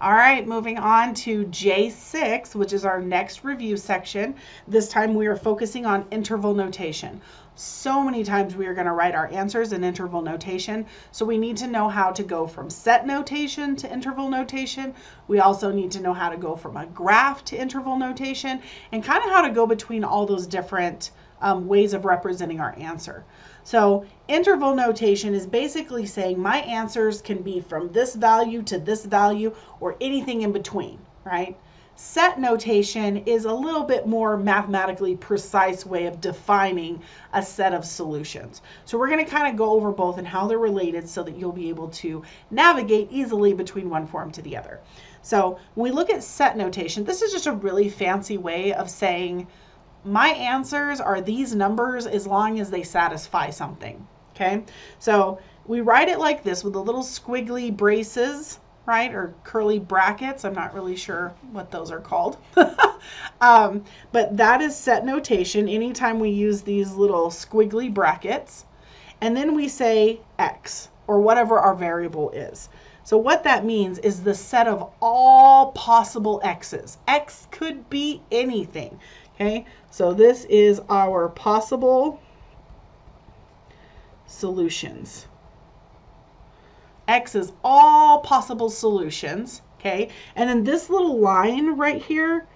All right, moving on to J6, which is our next review section. This time we are focusing on interval notation. So many times we are going to write our answers in interval notation, so we need to know how to go from set notation to interval notation. We also need to know how to go from a graph to interval notation and kind of how to go between all those different um, ways of representing our answer. So interval notation is basically saying my answers can be from this value to this value or anything in between, right? Set notation is a little bit more mathematically precise way of defining a set of solutions. So we're going to kind of go over both and how they're related so that you'll be able to navigate easily between one form to the other. So when we look at set notation, this is just a really fancy way of saying my answers are these numbers as long as they satisfy something. Okay, so we write it like this with the little squiggly braces, right, or curly brackets. I'm not really sure what those are called. um, but that is set notation anytime we use these little squiggly brackets. And then we say x, or whatever our variable is. So what that means is the set of all possible x's. x could be anything. Okay, so this is our possible solutions. X is all possible solutions, okay? And then this little line right here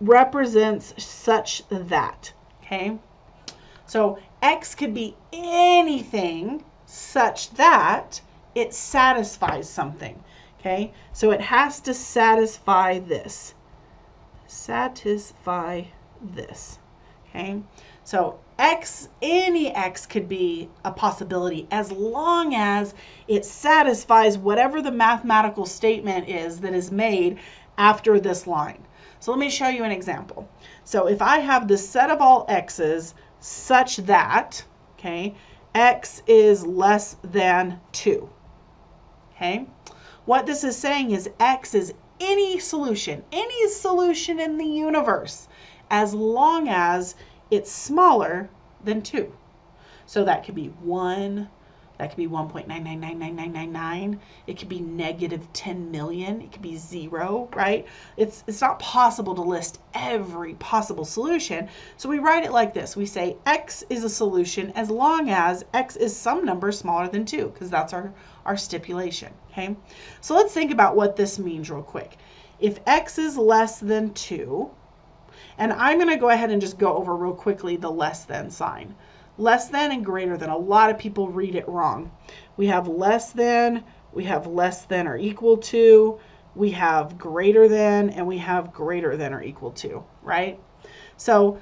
represents such that, okay? So X could be anything such that it satisfies something, okay? So it has to satisfy this satisfy this. Okay, so x, any x could be a possibility as long as it satisfies whatever the mathematical statement is that is made after this line. So let me show you an example. So if I have the set of all x's such that, okay, x is less than 2. Okay, what this is saying is x is any solution, any solution in the universe, as long as it's smaller than 2. So that could be 1, that could be 1.9999999. It could be negative 10 million. It could be zero, right? It's, it's not possible to list every possible solution. So we write it like this. We say x is a solution as long as x is some number smaller than 2 because that's our, our stipulation, okay? So let's think about what this means real quick. If x is less than 2, and I'm going to go ahead and just go over real quickly the less than sign less than and greater than. A lot of people read it wrong. We have less than, we have less than or equal to, we have greater than, and we have greater than or equal to, right? So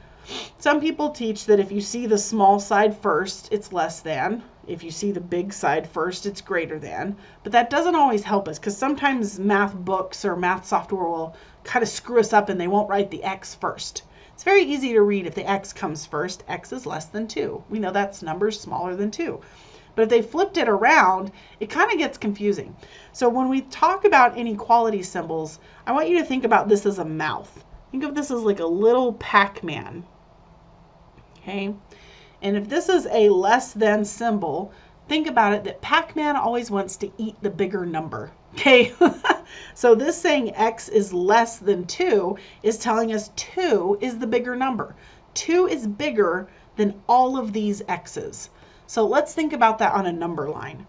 some people teach that if you see the small side first, it's less than. If you see the big side first, it's greater than. But that doesn't always help us because sometimes math books or math software will kind of screw us up and they won't write the x first. It's very easy to read if the x comes first. x is less than 2. We know that's numbers smaller than 2. But if they flipped it around, it kind of gets confusing. So when we talk about inequality symbols, I want you to think about this as a mouth. Think of this as like a little Pac-Man. Okay? And if this is a less than symbol, think about it that Pac-Man always wants to eat the bigger number. Okay, so this saying x is less than 2 is telling us 2 is the bigger number. 2 is bigger than all of these x's. So let's think about that on a number line.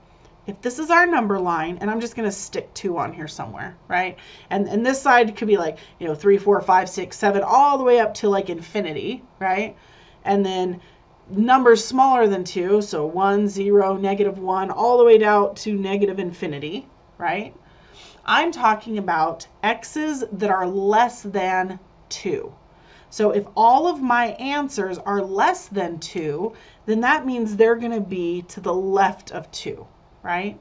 If this is our number line, and I'm just going to stick 2 on here somewhere, right? And, and this side could be like, you know, 3, 4, 5, 6, 7, all the way up to like infinity, right? And then numbers smaller than 2, so 1, 0, negative 1, all the way down to negative infinity, right? I'm talking about x's that are less than 2. So if all of my answers are less than 2, then that means they're going to be to the left of 2, right?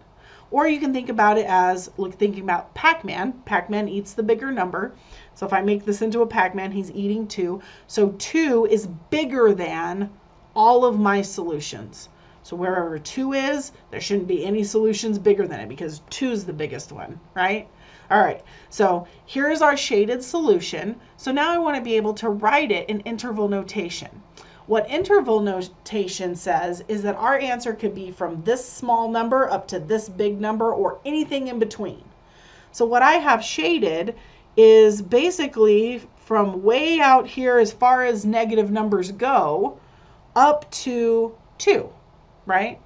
Or you can think about it as like thinking about Pac-Man. Pac-Man eats the bigger number. So if I make this into a Pac-Man, he's eating 2. So 2 is bigger than all of my solutions. So wherever 2 is, there shouldn't be any solutions bigger than it because 2 is the biggest one, right? All right, so here's our shaded solution. So now I want to be able to write it in interval notation. What interval notation says is that our answer could be from this small number up to this big number or anything in between. So what I have shaded is basically from way out here as far as negative numbers go up to 2, right?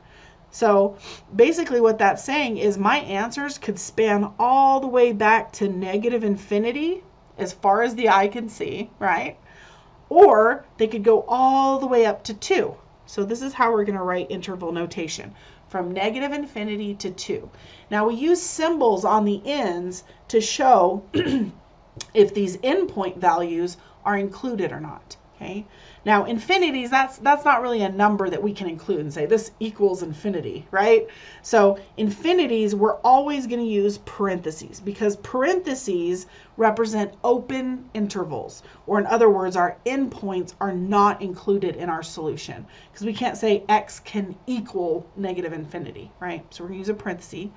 So basically what that's saying is my answers could span all the way back to negative infinity as far as the eye can see, right? Or they could go all the way up to 2. So this is how we're going to write interval notation from negative infinity to 2. Now we use symbols on the ends to show if these endpoint values are included or not. Okay. Now infinities, that's that's not really a number that we can include and say this equals infinity, right? So infinities, we're always going to use parentheses because parentheses represent open intervals, or in other words, our endpoints are not included in our solution because we can't say x can equal negative infinity, right? So we're going to use a parenthesis.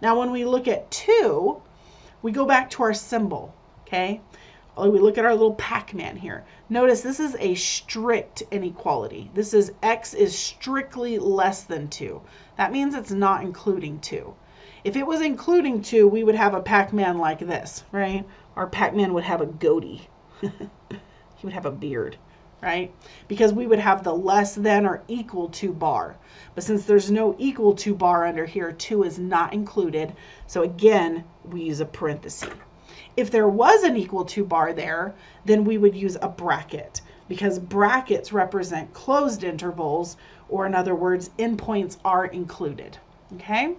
Now when we look at 2, we go back to our symbol, okay? Oh, we look at our little Pac-Man here. Notice this is a strict inequality. This is x is strictly less than 2. That means it's not including 2. If it was including 2, we would have a Pac-Man like this, right? Our Pac-Man would have a goatee. he would have a beard, right? Because we would have the less than or equal to bar. But since there's no equal to bar under here, 2 is not included. So again, we use a parenthesis. If there was an equal to bar there, then we would use a bracket because brackets represent closed intervals, or in other words, endpoints are included. Okay?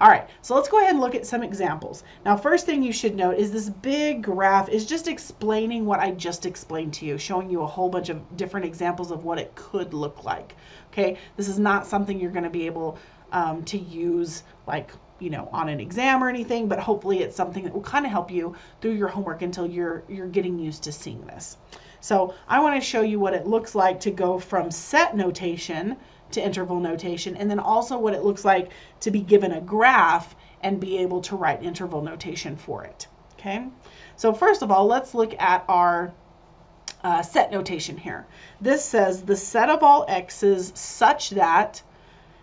All right, so let's go ahead and look at some examples. Now, first thing you should note is this big graph is just explaining what I just explained to you, showing you a whole bunch of different examples of what it could look like. Okay, this is not something you're going to be able um, to use like you know, on an exam or anything, but hopefully it's something that will kind of help you through your homework until you're you're getting used to seeing this. So I want to show you what it looks like to go from set notation to interval notation, and then also what it looks like to be given a graph and be able to write interval notation for it. Okay, so first of all, let's look at our uh, set notation here. This says the set of all x's such that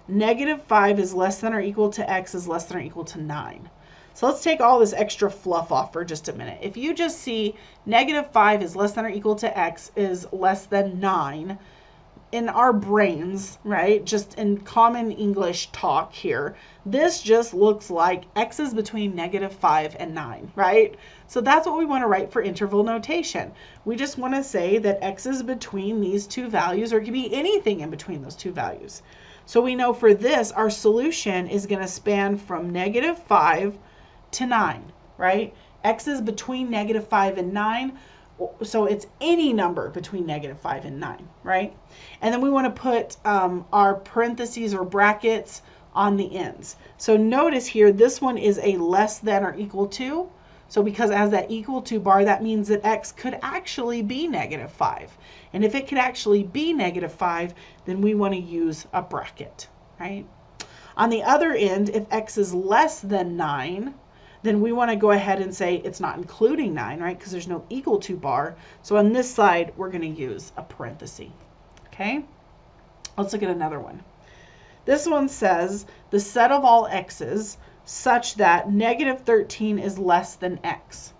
negative 5 is less than or equal to x is less than or equal to 9. So let's take all this extra fluff off for just a minute. If you just see negative 5 is less than or equal to x is less than 9, in our brains, right, just in common English talk here, this just looks like x is between negative 5 and 9, right? So that's what we want to write for interval notation. We just want to say that x is between these two values, or it could be anything in between those two values. So we know for this, our solution is going to span from negative 5 to 9, right? X is between negative 5 and 9, so it's any number between negative 5 and 9, right? And then we want to put um, our parentheses or brackets on the ends. So notice here, this one is a less than or equal to, so because has that equal to bar, that means that x could actually be negative 5. And if it could actually be negative 5, then we want to use a bracket, right? On the other end, if x is less than 9, then we want to go ahead and say it's not including 9, right? Because there's no equal to bar. So on this side, we're going to use a parenthesis, okay? Let's look at another one. This one says the set of all x's such that negative 13 is less than x.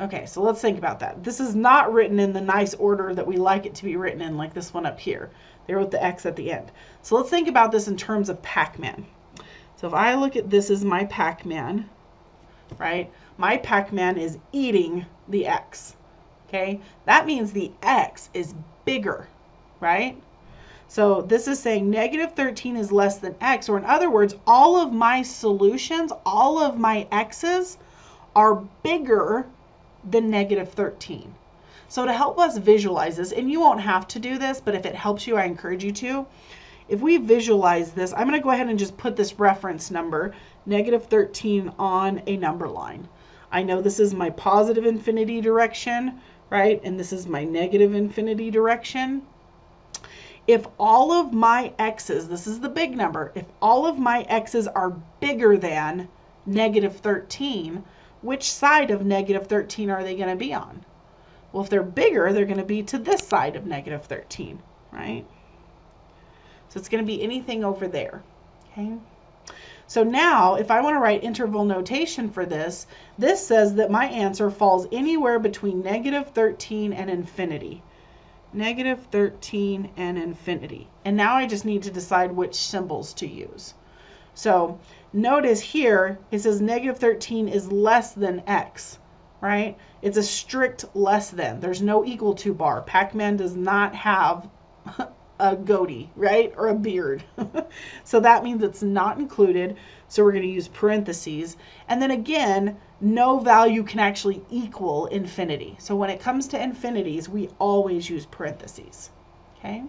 Okay, so let's think about that. This is not written in the nice order that we like it to be written in, like this one up here. They wrote the x at the end. So let's think about this in terms of Pac-Man. So if I look at this as my Pac-Man, right? My Pac-Man is eating the x, okay? That means the x is bigger, right? So this is saying negative 13 is less than x, or in other words, all of my solutions, all of my x's are bigger than negative 13. So to help us visualize this, and you won't have to do this, but if it helps you, I encourage you to. If we visualize this, I'm going to go ahead and just put this reference number, negative 13, on a number line. I know this is my positive infinity direction, right? And this is my negative infinity direction if all of my x's, this is the big number, if all of my x's are bigger than negative 13, which side of negative 13 are they going to be on? Well, if they're bigger, they're going to be to this side of negative 13, right? So it's going to be anything over there, okay? So now, if I want to write interval notation for this, this says that my answer falls anywhere between negative 13 and infinity. Negative 13 and infinity. And now I just need to decide which symbols to use. So notice here, it says negative 13 is less than x, right? It's a strict less than. There's no equal to bar. Pac-Man does not have a goatee, right? Or a beard. so that means it's not included. So we're going to use parentheses. And then again, no value can actually equal infinity. So when it comes to infinities, we always use parentheses. Okay?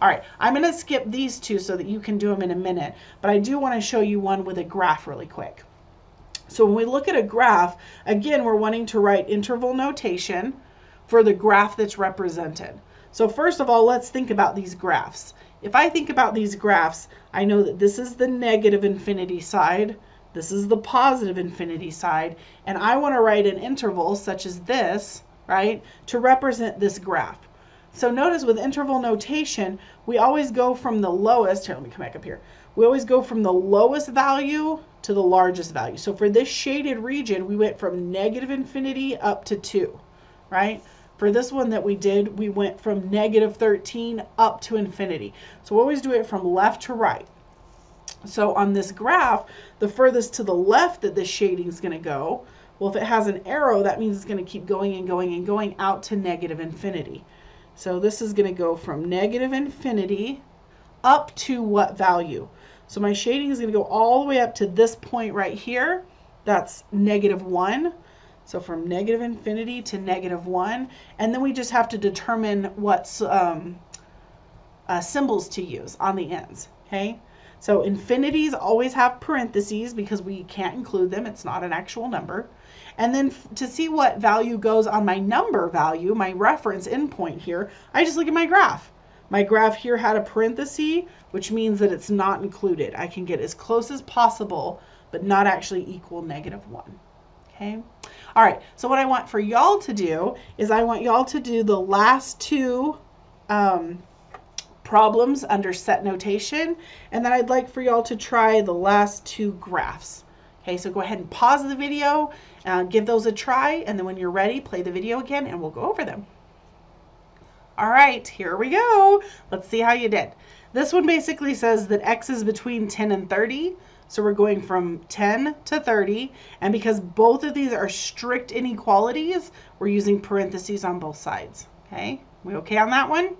All right, I'm going to skip these two so that you can do them in a minute, but I do want to show you one with a graph really quick. So when we look at a graph, again, we're wanting to write interval notation for the graph that's represented. So first of all, let's think about these graphs. If I think about these graphs, I know that this is the negative infinity side, this is the positive infinity side, and I want to write an interval such as this, right, to represent this graph. So notice with interval notation, we always go from the lowest, here, let me come back up here. We always go from the lowest value to the largest value. So for this shaded region, we went from negative infinity up to 2, right? For this one that we did, we went from negative 13 up to infinity. So we always do it from left to right. So on this graph, the furthest to the left that this shading is going to go, well, if it has an arrow, that means it's going to keep going and going and going out to negative infinity. So this is going to go from negative infinity up to what value? So my shading is going to go all the way up to this point right here. That's negative 1. So from negative infinity to negative 1. And then we just have to determine what um, uh, symbols to use on the ends. Okay. So infinities always have parentheses because we can't include them. It's not an actual number. And then to see what value goes on my number value, my reference endpoint here, I just look at my graph. My graph here had a parenthesis, which means that it's not included. I can get as close as possible, but not actually equal negative 1. Okay. All right. So what I want for y'all to do is I want y'all to do the last two um, problems under set notation. And then I'd like for y'all to try the last two graphs. Okay, so go ahead and pause the video, uh, give those a try, and then when you're ready, play the video again and we'll go over them. All right, here we go. Let's see how you did. This one basically says that x is between 10 and 30. So we're going from 10 to 30. And because both of these are strict inequalities, we're using parentheses on both sides. Okay, we okay on that one?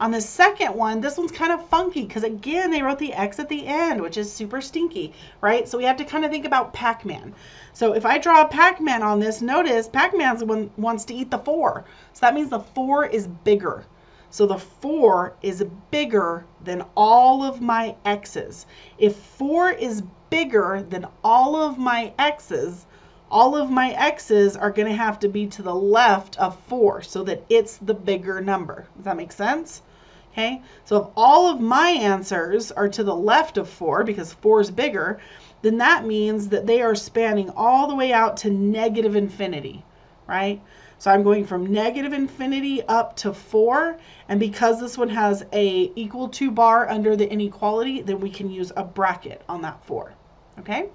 On the second one, this one's kind of funky because again, they wrote the X at the end, which is super stinky, right? So we have to kind of think about Pac-Man. So if I draw a Pac-Man on this, notice Pac-Man's one wants to eat the four. So that means the four is bigger. So the 4 is bigger than all of my x's. If 4 is bigger than all of my x's, all of my x's are going to have to be to the left of 4 so that it's the bigger number. Does that make sense? Okay, so if all of my answers are to the left of 4 because 4 is bigger, then that means that they are spanning all the way out to negative infinity, right? So I'm going from negative infinity up to 4. And because this one has a equal to bar under the inequality, then we can use a bracket on that 4. Okay?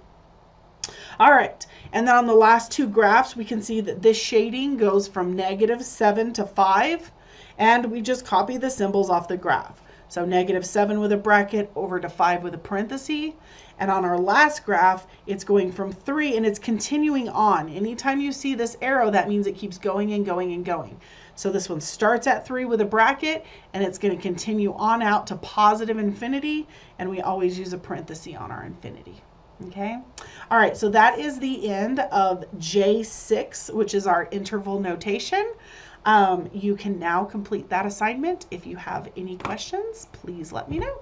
All right, and then on the last two graphs, we can see that this shading goes from negative 7 to 5, and we just copy the symbols off the graph. So negative 7 with a bracket over to 5 with a parenthesis. And on our last graph, it's going from 3 and it's continuing on. Anytime you see this arrow, that means it keeps going and going and going. So this one starts at 3 with a bracket and it's going to continue on out to positive infinity. And we always use a parenthesis on our infinity. Okay. All right. So that is the end of J6, which is our interval notation. Um, you can now complete that assignment. If you have any questions, please let me know.